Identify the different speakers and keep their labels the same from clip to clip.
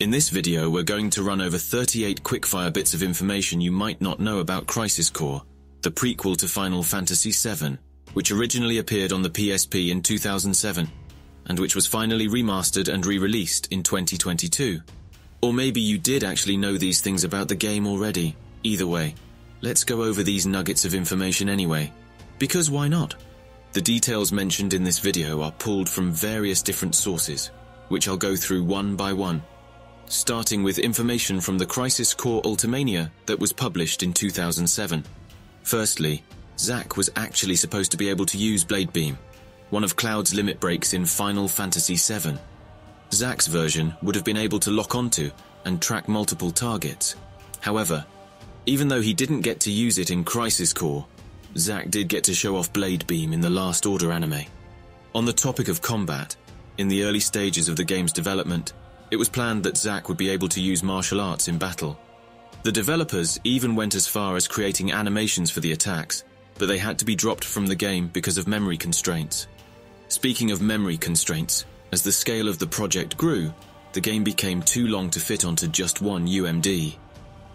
Speaker 1: In this video, we're going to run over 38 quickfire bits of information you might not know about Crisis Core, the prequel to Final Fantasy VII, which originally appeared on the PSP in 2007, and which was finally remastered and re-released in 2022. Or maybe you did actually know these things about the game already. Either way, let's go over these nuggets of information anyway. Because why not? The details mentioned in this video are pulled from various different sources, which I'll go through one by one. Starting with information from the Crisis Core Ultimania that was published in 2007. Firstly, Zack was actually supposed to be able to use Blade Beam, one of Cloud's limit breaks in Final Fantasy VII. Zack's version would have been able to lock onto and track multiple targets. However, even though he didn't get to use it in Crisis Core, Zack did get to show off Blade Beam in the Last Order anime. On the topic of combat, in the early stages of the game's development, it was planned that Zack would be able to use martial arts in battle. The developers even went as far as creating animations for the attacks, but they had to be dropped from the game because of memory constraints. Speaking of memory constraints, as the scale of the project grew, the game became too long to fit onto just one UMD.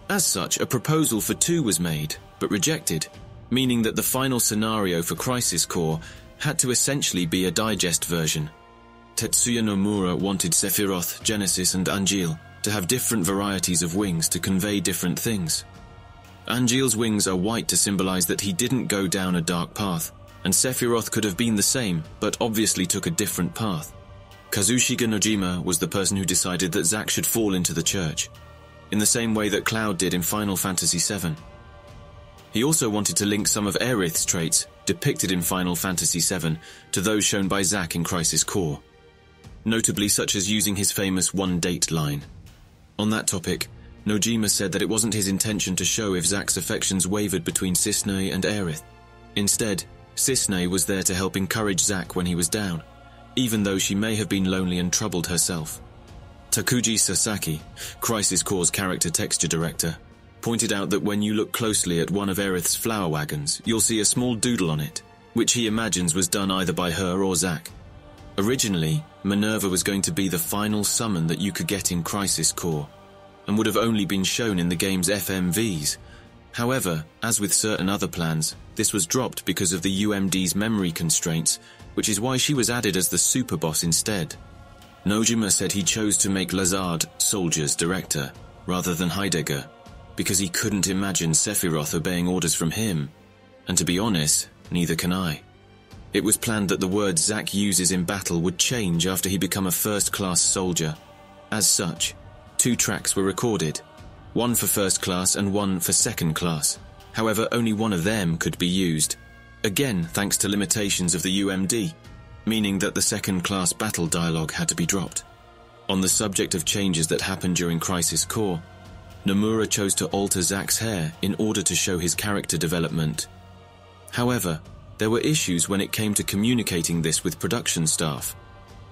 Speaker 1: As such, a proposal for two was made, but rejected, meaning that the final scenario for Crisis Core had to essentially be a digest version. Tetsuya Nomura wanted Sephiroth, Genesis, and Angeal to have different varieties of wings to convey different things. Angeal's wings are white to symbolize that he didn't go down a dark path, and Sephiroth could have been the same, but obviously took a different path. Kazushige Nojima was the person who decided that Zack should fall into the church, in the same way that Cloud did in Final Fantasy VII. He also wanted to link some of Aerith's traits, depicted in Final Fantasy VII, to those shown by Zack in Crisis Core, notably such as using his famous one date line. On that topic, Nojima said that it wasn't his intention to show if Zack's affections wavered between Cissnei and Aerith. Instead, Cissnei was there to help encourage Zack when he was down, even though she may have been lonely and troubled herself. Takuji Sasaki, Crisis Core's character texture director, pointed out that when you look closely at one of Aerith's flower wagons, you'll see a small doodle on it, which he imagines was done either by her or Zack. Originally, Minerva was going to be the final summon that you could get in Crisis Core, and would have only been shown in the game's FMVs. However, as with certain other plans, this was dropped because of the UMD's memory constraints, which is why she was added as the super boss instead. Nojima said he chose to make Lazard Soldier's director, rather than Heidegger, because he couldn't imagine Sephiroth obeying orders from him. And to be honest, neither can I. It was planned that the words Zack uses in battle would change after he become a first-class soldier. As such, two tracks were recorded, one for first class and one for second class. However, only one of them could be used. Again, thanks to limitations of the UMD, meaning that the second class battle dialogue had to be dropped. On the subject of changes that happened during Crisis Core, Nomura chose to alter Zack's hair in order to show his character development. However, there were issues when it came to communicating this with production staff,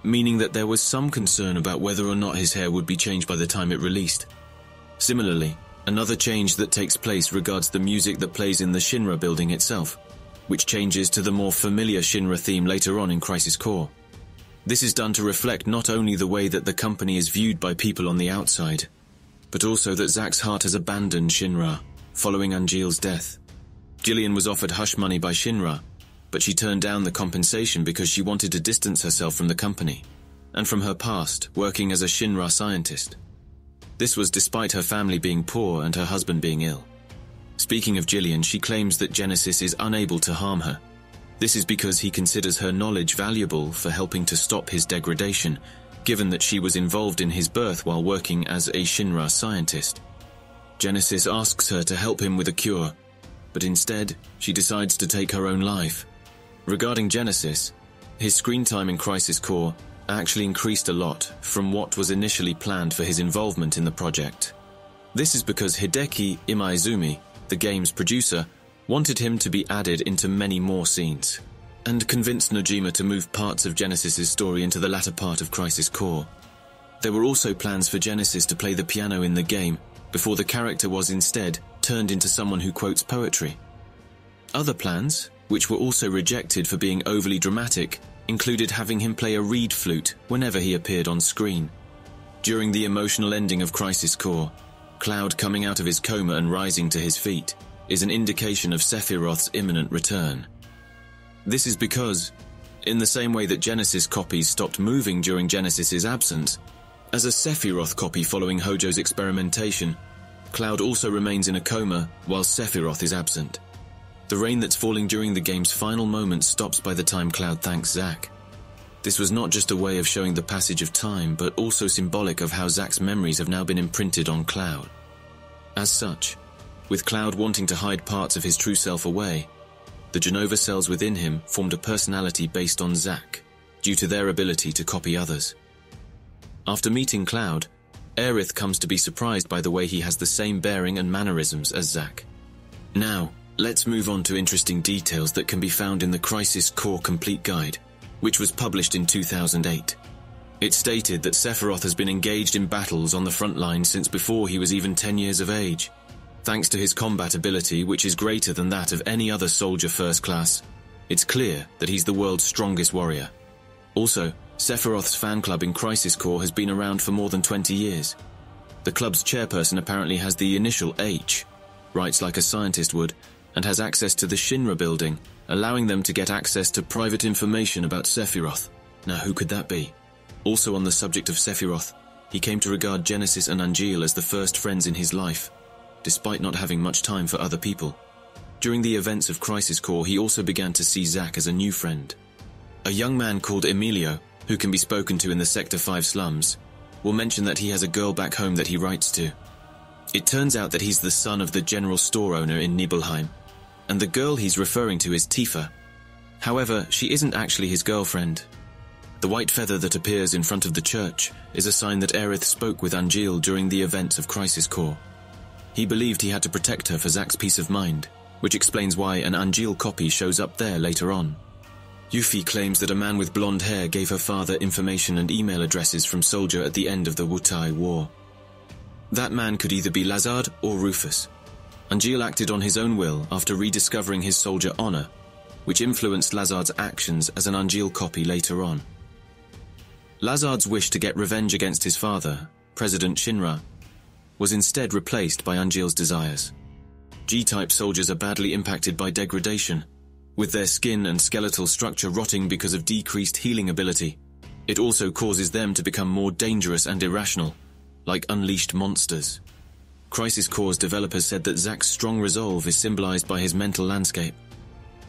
Speaker 1: meaning that there was some concern about whether or not his hair would be changed by the time it released. Similarly, another change that takes place regards the music that plays in the Shinra building itself, which changes to the more familiar Shinra theme later on in Crisis Core. This is done to reflect not only the way that the company is viewed by people on the outside, but also that Zack's heart has abandoned Shinra, following Angeal's death. Jillian was offered hush money by Shinra, but she turned down the compensation because she wanted to distance herself from the company, and from her past working as a Shinra scientist. This was despite her family being poor and her husband being ill. Speaking of Jillian, she claims that Genesis is unable to harm her. This is because he considers her knowledge valuable for helping to stop his degradation given that she was involved in his birth while working as a Shinra scientist. Genesis asks her to help him with a cure, but instead, she decides to take her own life. Regarding Genesis, his screen time in Crisis Core actually increased a lot from what was initially planned for his involvement in the project. This is because Hideki Imaizumi, the game's producer, wanted him to be added into many more scenes and convinced Nojima to move parts of Genesis's story into the latter part of Crisis Core. There were also plans for Genesis to play the piano in the game, before the character was instead turned into someone who quotes poetry. Other plans, which were also rejected for being overly dramatic, included having him play a reed flute whenever he appeared on screen. During the emotional ending of Crisis Core, Cloud coming out of his coma and rising to his feet is an indication of Sephiroth's imminent return. This is because, in the same way that Genesis copies stopped moving during Genesis's absence, as a Sephiroth copy following Hojo's experimentation, Cloud also remains in a coma while Sephiroth is absent. The rain that's falling during the game's final moments stops by the time Cloud thanks Zack. This was not just a way of showing the passage of time, but also symbolic of how Zack's memories have now been imprinted on Cloud. As such, with Cloud wanting to hide parts of his true self away, the Jenova cells within him formed a personality based on Zack, due to their ability to copy others. After meeting Cloud, Aerith comes to be surprised by the way he has the same bearing and mannerisms as Zack. Now, let's move on to interesting details that can be found in the Crisis Core Complete Guide, which was published in 2008. It stated that Sephiroth has been engaged in battles on the front line since before he was even 10 years of age, Thanks to his combat ability, which is greater than that of any other soldier first class, it's clear that he's the world's strongest warrior. Also, Sephiroth's fan club in Crisis Core has been around for more than 20 years. The club's chairperson apparently has the initial H, writes like a scientist would, and has access to the Shinra building, allowing them to get access to private information about Sephiroth. Now, who could that be? Also on the subject of Sephiroth, he came to regard Genesis and Angeal as the first friends in his life, despite not having much time for other people. During the events of Crisis Core, he also began to see Zack as a new friend. A young man called Emilio, who can be spoken to in the Sector 5 slums, will mention that he has a girl back home that he writes to. It turns out that he's the son of the general store owner in Nibelheim, and the girl he's referring to is Tifa. However, she isn't actually his girlfriend. The white feather that appears in front of the church is a sign that Aerith spoke with Angeal during the events of Crisis Core. He believed he had to protect her for Zack's peace of mind, which explains why an Angeal copy shows up there later on. Yuffie claims that a man with blonde hair gave her father information and email addresses from Soldier at the end of the Wutai War. That man could either be Lazard or Rufus. Angeal acted on his own will after rediscovering his soldier honor, which influenced Lazard's actions as an Angeal copy later on. Lazard's wish to get revenge against his father, President Shinra, was instead replaced by Angeal's desires. G-type soldiers are badly impacted by degradation, with their skin and skeletal structure rotting because of decreased healing ability. It also causes them to become more dangerous and irrational, like unleashed monsters. Crisis Core's developers said that Zack's strong resolve is symbolized by his mental landscape.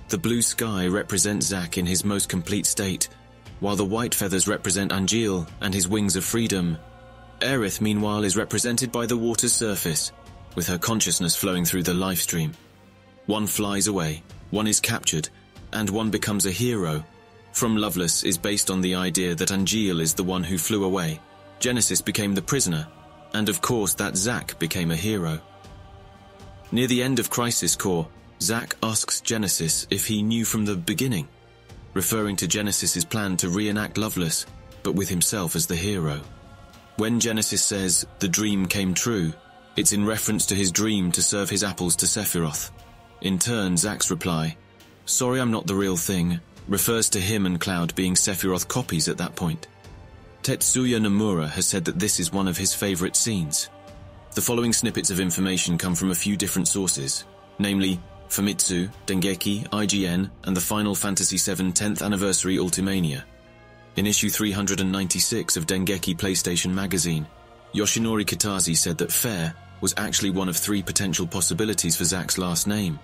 Speaker 1: The blue sky represents Zack in his most complete state, while the white feathers represent Angeal and his wings of freedom Aerith, meanwhile, is represented by the water's surface, with her consciousness flowing through the life stream. One flies away, one is captured, and one becomes a hero. From Loveless is based on the idea that Angeal is the one who flew away. Genesis became the prisoner, and of course that Zack became a hero. Near the end of Crisis Core, Zack asks Genesis if he knew from the beginning, referring to Genesis's plan to reenact Loveless, but with himself as the hero. When Genesis says, the dream came true, it's in reference to his dream to serve his apples to Sephiroth. In turn, Zack's reply, sorry I'm not the real thing, refers to him and Cloud being Sephiroth copies at that point. Tetsuya Nomura has said that this is one of his favorite scenes. The following snippets of information come from a few different sources, namely Famitsu, Dengeki, IGN, and the Final Fantasy VII 10th Anniversary Ultimania. In issue 396 of Dengeki PlayStation magazine, Yoshinori Kitase said that Fair was actually one of three potential possibilities for Zack's last name.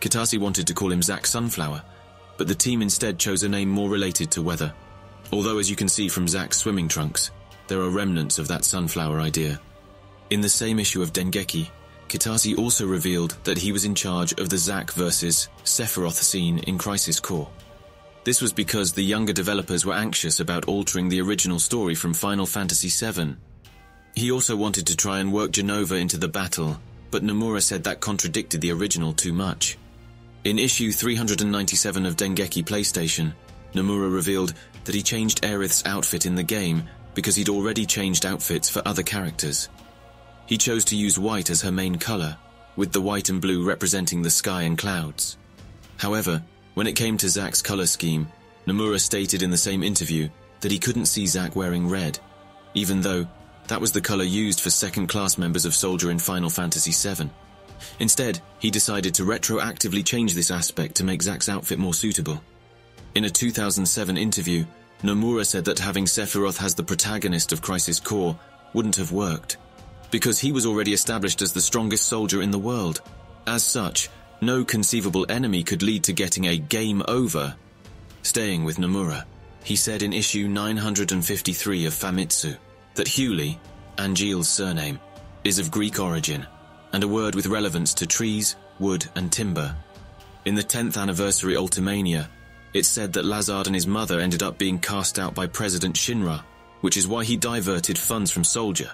Speaker 1: Kitase wanted to call him Zack Sunflower, but the team instead chose a name more related to weather. Although as you can see from Zack's swimming trunks, there are remnants of that sunflower idea. In the same issue of Dengeki, Kitase also revealed that he was in charge of the Zack versus Sephiroth scene in Crisis Core. This was because the younger developers were anxious about altering the original story from Final Fantasy VII. He also wanted to try and work Jenova into the battle, but Nomura said that contradicted the original too much. In issue 397 of Dengeki PlayStation, Nomura revealed that he changed Aerith's outfit in the game because he'd already changed outfits for other characters. He chose to use white as her main color, with the white and blue representing the sky and clouds. However, when it came to Zack's color scheme, Nomura stated in the same interview that he couldn't see Zack wearing red, even though That was the color used for second-class members of Soldier in Final Fantasy VII. Instead, he decided to retroactively change this aspect to make Zack's outfit more suitable. In a 2007 interview, Nomura said that having Sephiroth as the protagonist of Crisis Core wouldn't have worked, because he was already established as the strongest soldier in the world. As such, no conceivable enemy could lead to getting a game over. Staying with Nomura, he said in issue 953 of Famitsu that Hewley, Angeal's surname, is of Greek origin and a word with relevance to trees, wood, and timber. In the 10th anniversary Ultimania, it said that Lazard and his mother ended up being cast out by President Shinra, which is why he diverted funds from Soldier,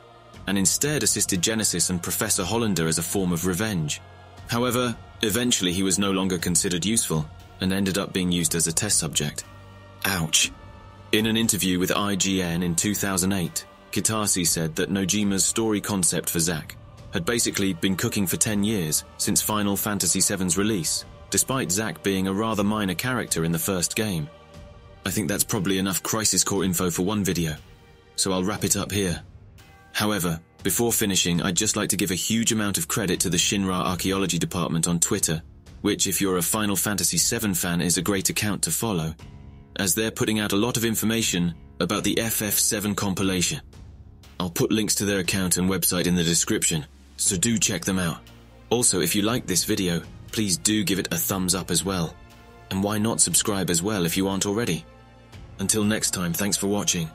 Speaker 1: and instead assisted Genesis and Professor Hollander as a form of revenge. However, eventually he was no longer considered useful, and ended up being used as a test subject. Ouch. In an interview with IGN in 2008, Kitase said that Nojima's story concept for Zack had basically been cooking for 10 years since Final Fantasy VII's release, despite Zack being a rather minor character in the first game. I think that's probably enough Crisis Core info for one video, so I'll wrap it up here. However, before finishing, I'd just like to give a huge amount of credit to the Shinra Archaeology Department on Twitter, which if you're a Final Fantasy VII fan is a great account to follow, as they're putting out a lot of information about the FF7 compilation. I'll put links to their account and website in the description, so do check them out. Also, if you like this video, please do give it a thumbs up as well. And why not subscribe as well if you aren't already? Until next time, thanks for watching.